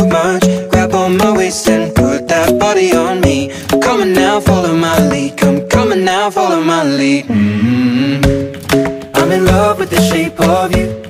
too much. Grab on my waist and put that body on me. Come on now, follow my lead. Come, on now, follow my lead. Mm-hmm. I'm in love with the shape of you.